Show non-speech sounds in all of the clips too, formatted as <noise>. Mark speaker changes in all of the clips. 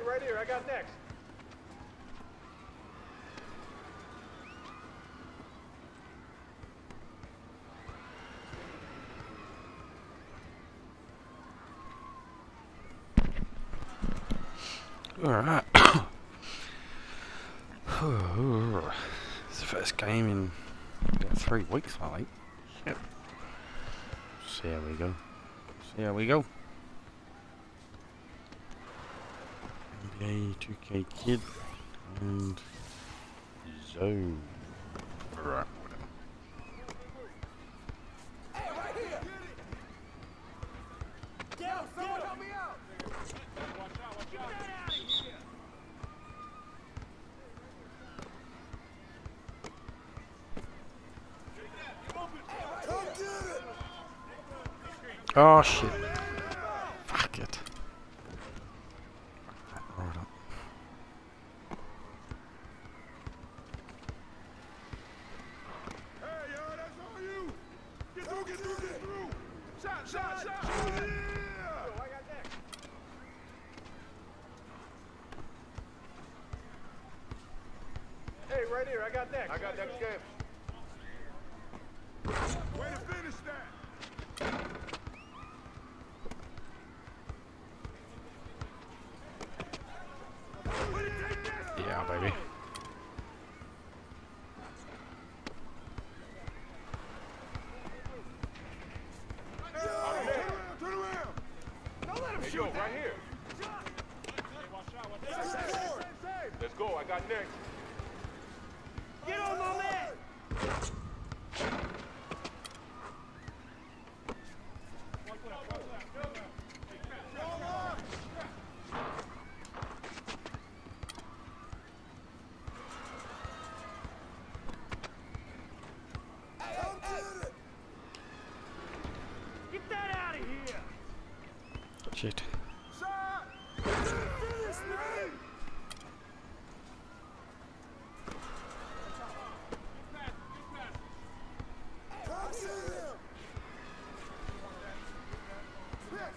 Speaker 1: Hey, right here. I got next.
Speaker 2: Alright. <coughs> it's the first game in about three weeks, I think. Yep. See how we go. See how we go. NBA 2K Kid and Zoe. Right. Oh shit. Fuck it. Hold up.
Speaker 3: Hey, yo, that's on you. Get through, get through, get through. Shot, shot, shot. Yeah.
Speaker 1: I got next. Hey, right here. I got next.
Speaker 3: I got next game. Way to finish that. Way to take that.
Speaker 2: Yeah, baby.
Speaker 3: Hey, turn around, turn around.
Speaker 1: Don't let him
Speaker 3: Hey,
Speaker 1: shoot
Speaker 3: yo,
Speaker 1: that.
Speaker 3: right here. Let's go. I got next.
Speaker 1: Get on my man. Get that out of here.
Speaker 2: Shit.
Speaker 3: Shot. Finish me. Come see him. Yes,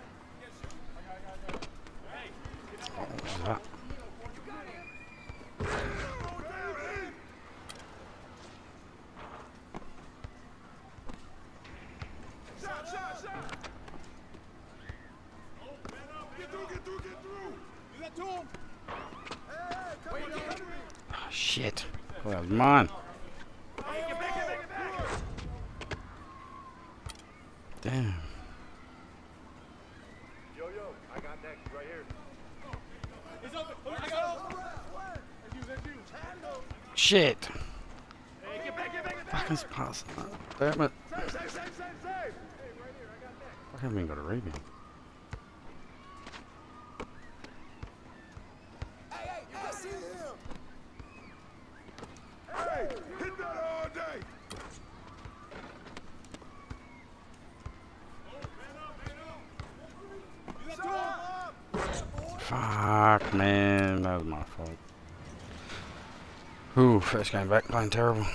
Speaker 3: yes.
Speaker 2: What was that?
Speaker 3: Go down, E. Shot, shot, shot. Get through, get through, get through. Do that to him. Hey, hey, come on, come on.
Speaker 2: Oh, shit. Well, that was mine.
Speaker 1: Hey, get back, get back, get back.
Speaker 2: Damn.
Speaker 3: Yo, yo, I got next right here.
Speaker 2: Shit.
Speaker 1: Hey, get back, get back, get back.
Speaker 2: Fucking that. Damn it.
Speaker 3: Save, save, save, save, save. Hey, right here, I got next.
Speaker 2: I haven't even got a rebound.
Speaker 3: Hey, hey, I see him. Hey, hit that all day. Shot.
Speaker 2: Fuck, man. That was my fault. Ooh, first game back playing terrible.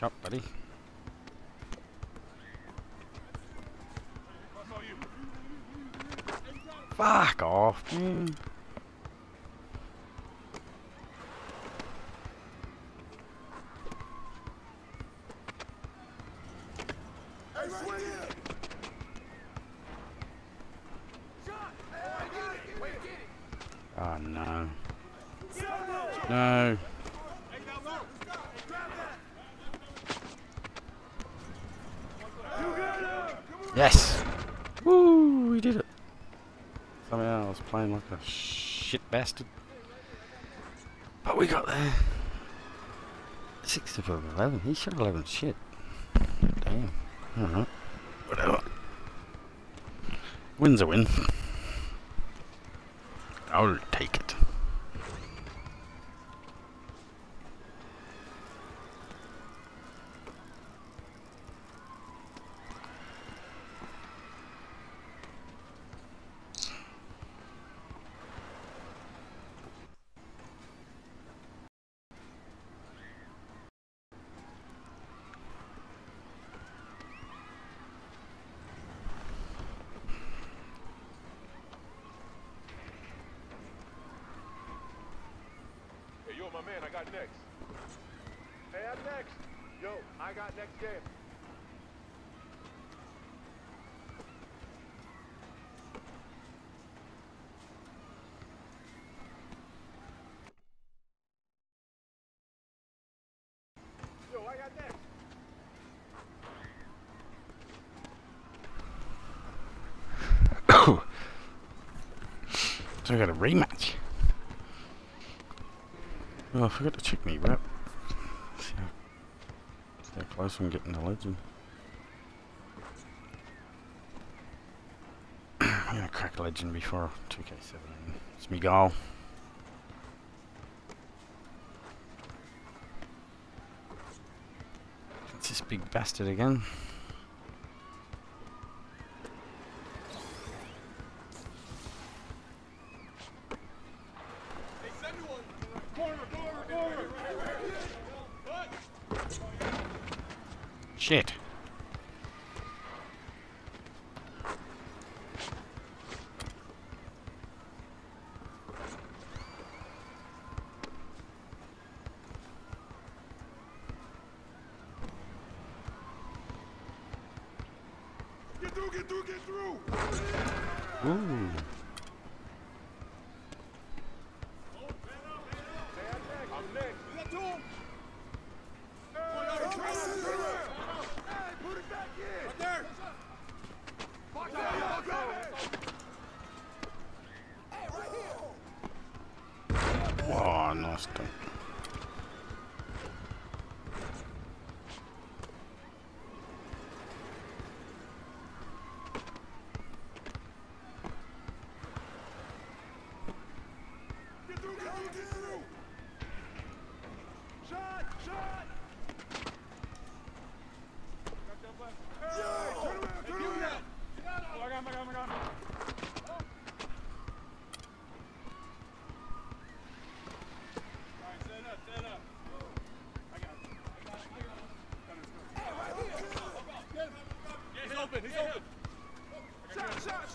Speaker 3: Finish up,
Speaker 2: buddy. Fuck off. Mm. Shit bastard. But we got there. Six of eleven. He's shot 11 shit. Damn. Alright. Whatever. Win's a win. I'll take it.
Speaker 3: So I got
Speaker 2: a rematch. Oh, I forgot to check me rep. See how, see how close I'm getting to legend. <clears throat> I'm gonna crack legend before 2K17. It's Miguel. goal. It's this big bastard again. Shit.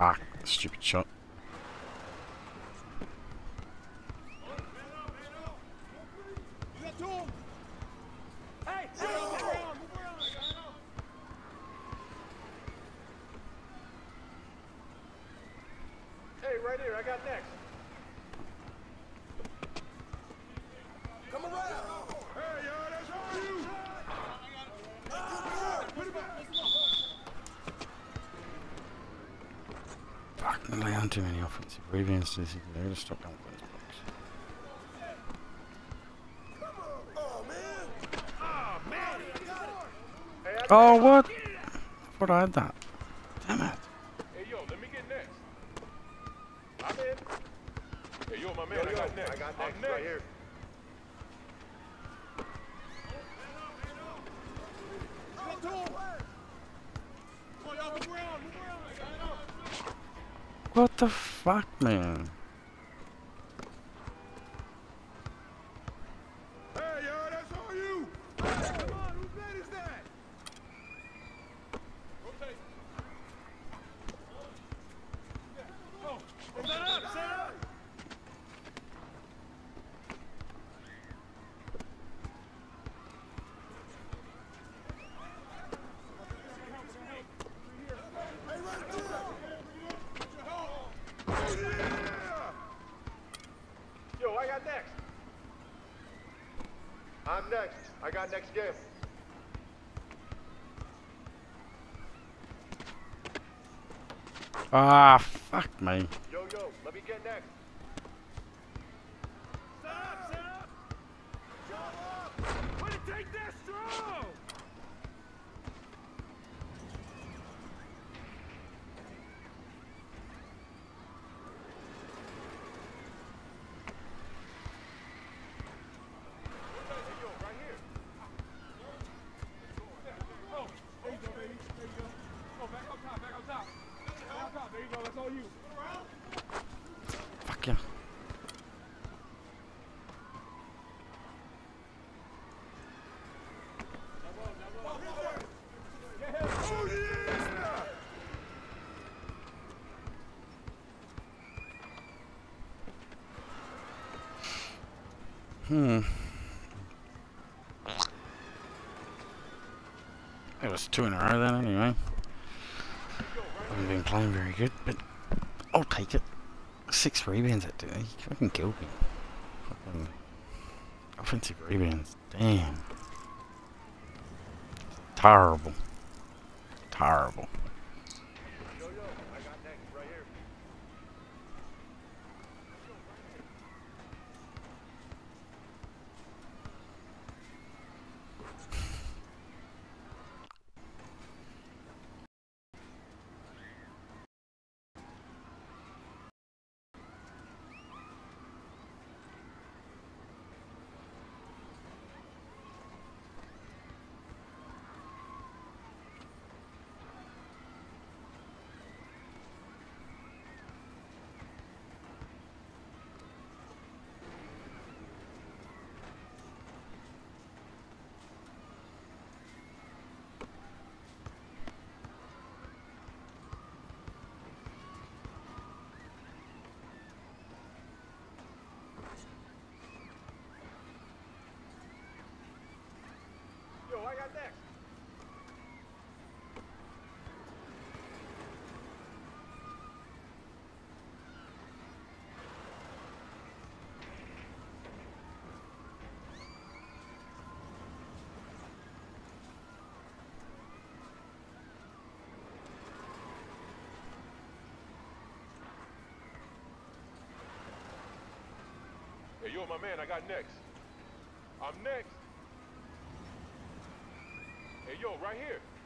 Speaker 2: Ah, stupid shot. Offensive rebounds to this. They gotta stop going for those blocks.
Speaker 3: Oh, man. Oh, man.
Speaker 2: Oh, what? What I had that? Damn it.
Speaker 3: Hey, yo, let me get next. I'm in. Hey, yo, my man, I got next. I got next, right here.
Speaker 2: What the fuck, man?
Speaker 3: Hey, yo, that's all you. Come on, whose bed is that? Rotate. Oh, set up, set up. Yo, I got next. I'm next. I got next game.
Speaker 2: Ah, fuck me.
Speaker 3: Yo, yo, let me get next. Set up, set up. Jump up. Way to take that strong. Hey, yo, right here. Oh, there you go, baby. There you go. Oh, back up top, back up top. Back up top. There you go. That's all you.
Speaker 2: Fuck yeah.
Speaker 3: Oh, yeah!
Speaker 2: Hmm. It was two in a row then, anyway. I haven't been playing very good, but I'll take it. Six rebounds that day. He fucking killed me. Fucking offensive rebounds. Damn. Terrible. Terrible.
Speaker 3: Yo, yo, I got next right here. Yo, I got next. Hey, yo, my man, I got next. I'm next yo, right here.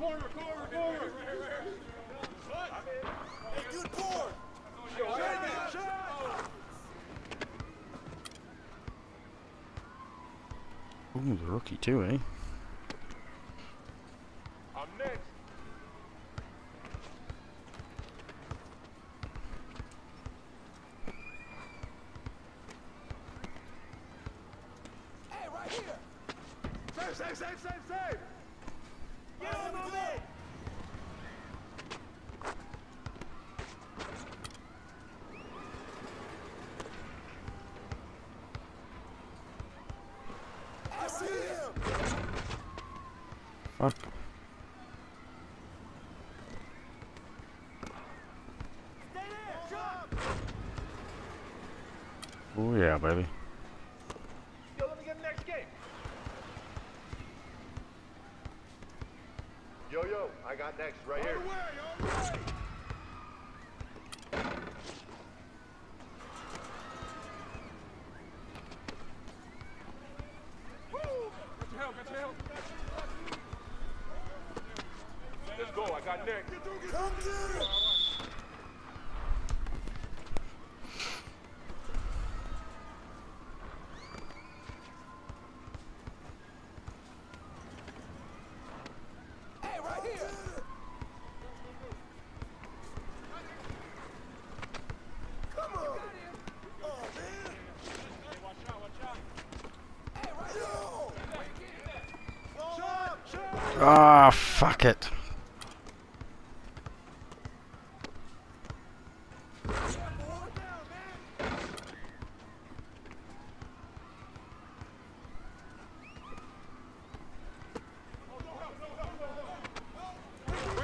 Speaker 3: Corner, corner, corner.
Speaker 2: Hey, Ooh, the rookie too, eh?
Speaker 3: I'm next.
Speaker 1: Hey, right here.
Speaker 3: Save, save, save, save, save.
Speaker 1: Get on the leg. I see him.
Speaker 2: Fuck.
Speaker 1: Stay there. Jump.
Speaker 2: Oh yeah, baby.
Speaker 3: Yo, let me get the next game. Yo, yo, I next right here. Let's go. I got next.
Speaker 1: Come get him. Hey, right here. Come on. Oh, man. Hey, right here.
Speaker 3: Shot, shot.
Speaker 2: Ah, fuck it.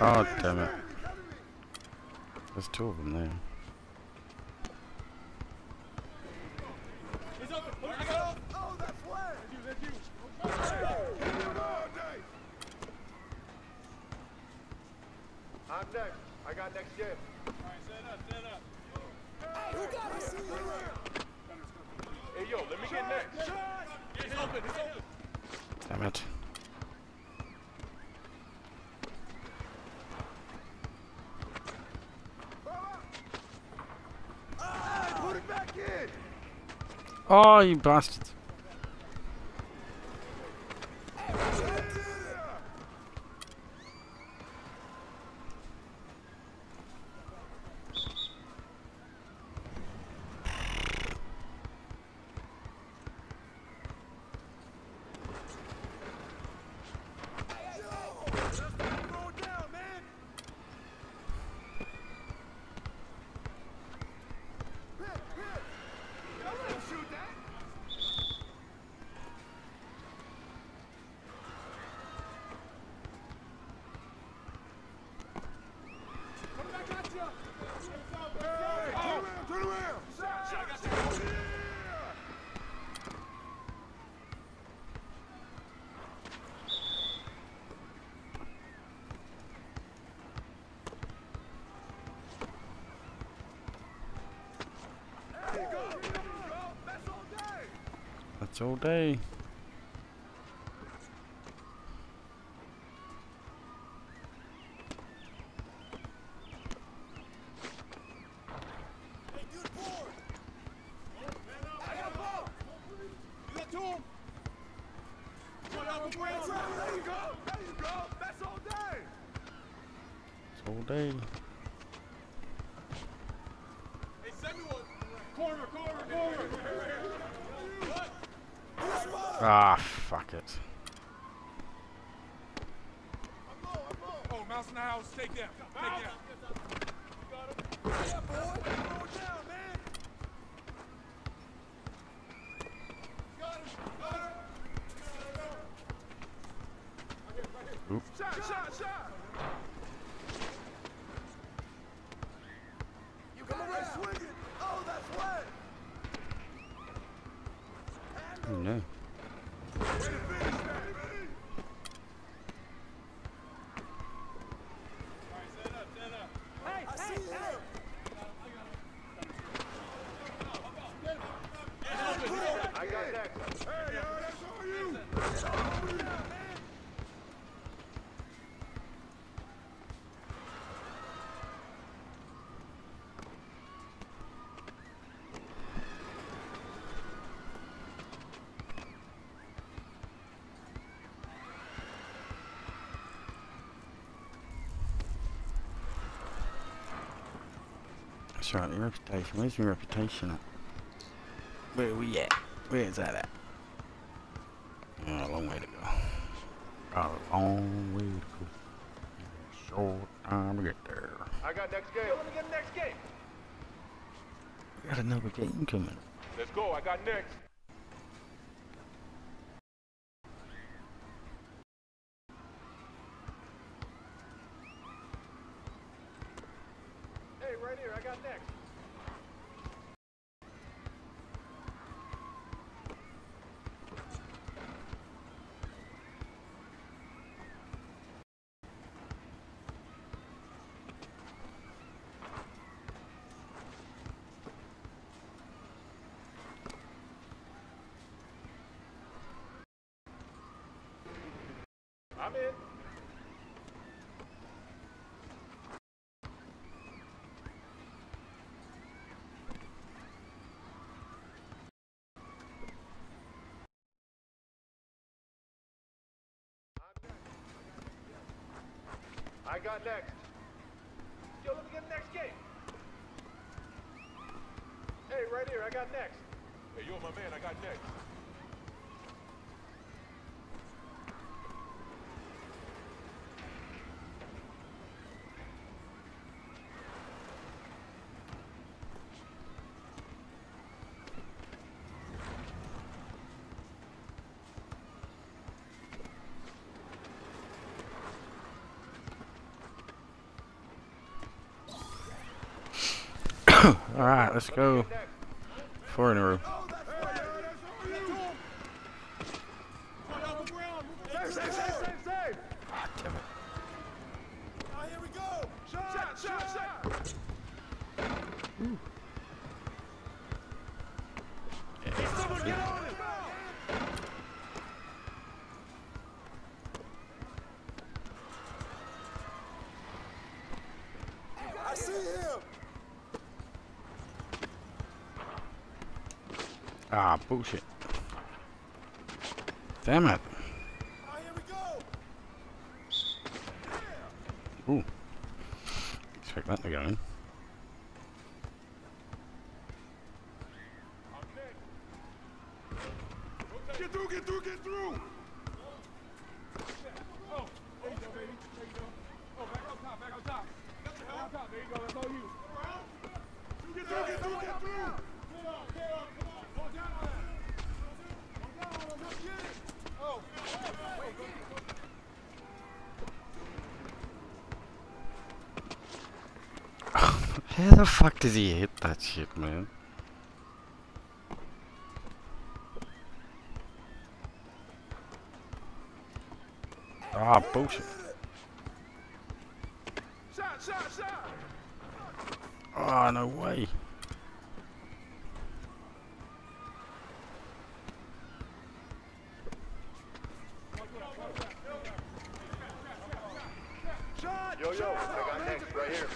Speaker 2: Oh, damn it. There's two of them there.
Speaker 1: Oh, that's wet.
Speaker 3: I'm next. I got next game.
Speaker 1: Hey, who got it?
Speaker 3: Hey, yo, let me get next. It's open. It's open.
Speaker 2: Damn it.
Speaker 3: Hey, ah, put it back in.
Speaker 2: Oh, you bastards.
Speaker 3: Throw it down, man. Hit, hit. Don't let him shoot that. Hey, turn around, turn around. Shot, shot, shot. Yeah. There you go. There you go. That's all day.
Speaker 2: That's all day.
Speaker 1: Hey, good board.
Speaker 3: I got a ball. You got two. Come on, Alvin Brown. There you go. There you go. That's all day.
Speaker 2: It's all day.
Speaker 3: Hey, send me one. Corner, corner, corner. What?
Speaker 2: Ah, fuck it.
Speaker 3: Oh, mouse in the house. Take them. Take them.
Speaker 1: Yeah, boy.
Speaker 3: Throw it down, man. Got him. Got him.
Speaker 2: Oop.
Speaker 3: Shot, shot, shot.
Speaker 1: You come around.
Speaker 3: Swing. Oh, that's wet.
Speaker 2: Oh no.
Speaker 3: Way to finish that, baby.
Speaker 1: Hey, hey, hey.
Speaker 3: I got next. Hey, yo, that's all you. Over there, man.
Speaker 2: That's right, your reputation. Where's your reputation at? Where are we at? Where's that at? Oh, a long way to go. Got a long way to go. Short time to get there.
Speaker 3: I got next game. Let me get next game.
Speaker 2: We got another game coming.
Speaker 3: Let's go. I got next. Hey, right here. I got next. I'm in. I got next. Yo, let me get the next game. Hey, right here, I got next. Hey, you're my man, I got next.
Speaker 2: Alright, let's go. Four in a row.
Speaker 3: Save, save, save, save, save!
Speaker 2: Ah, damn it.
Speaker 1: Now here we go.
Speaker 3: Shot, shot, shot! Someone get on it!
Speaker 1: I see him.
Speaker 2: Ah, bullshit. Damn it. Ooh. Expect that to go in.
Speaker 3: Get through, get through, get through!
Speaker 1: Oh, there you go, baby. There you go. Oh, back up top, back up top. Back up top. There you go. That's all you.
Speaker 3: Get through, get through, get through!
Speaker 1: Get up, get up, come on. Go down on that. Go down on him. Let's get it. Oh, wait, go.
Speaker 2: How the fuck does he hit that shit, man? Ah, bullshit.
Speaker 3: Shot!
Speaker 2: Oh, no way.
Speaker 3: Shot! Yo, yo, I got next right here.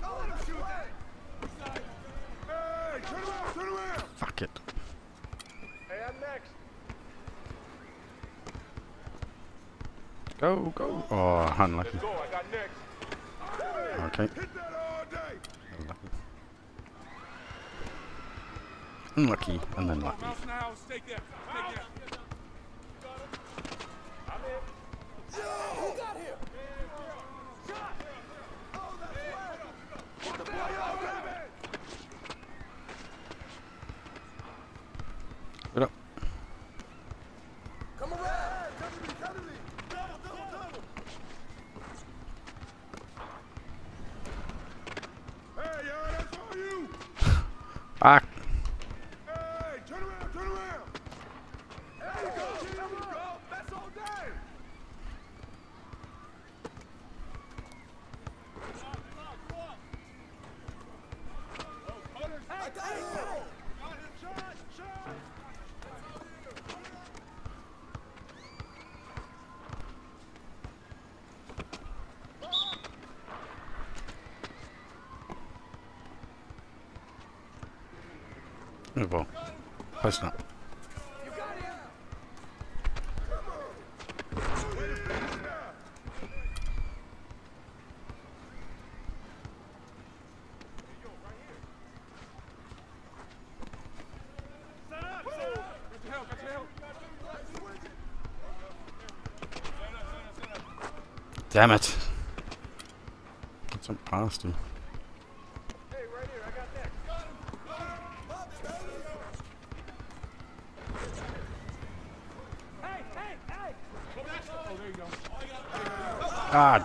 Speaker 3: Don't let him shoot that! Hey, turn around, turn around!
Speaker 2: Fuck it.
Speaker 3: Hey, I'm next.
Speaker 2: Go, go. Oh, unlucky.
Speaker 3: Let's I got next.
Speaker 2: Okay.
Speaker 3: Hit that all!
Speaker 2: Unlucky. Unlucky, and then lucky.
Speaker 3: Oh well, that's
Speaker 1: not.
Speaker 2: Damn it. That's
Speaker 3: a bastard.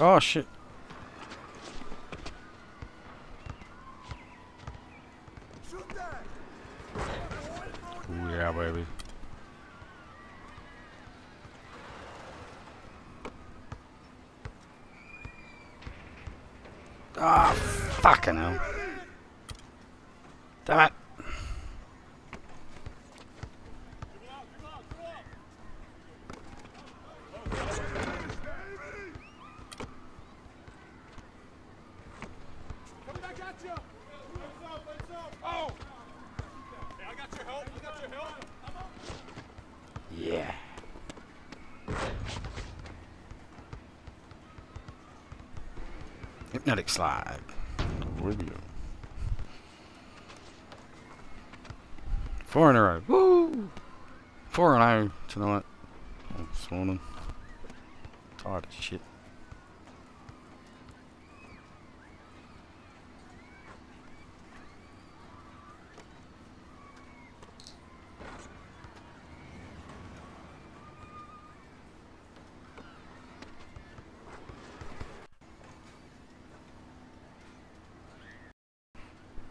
Speaker 3: Oh
Speaker 2: shit. Hypnotic Slide. Radio. Four in a row. Woo! Four in a row tonight. Oh, this morning. Tired as shit.